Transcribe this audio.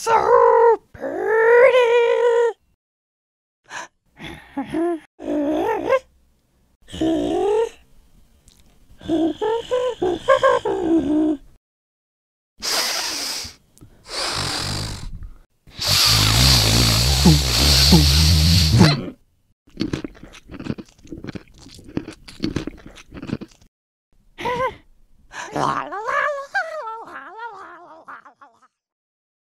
so pretty. Boom, boom.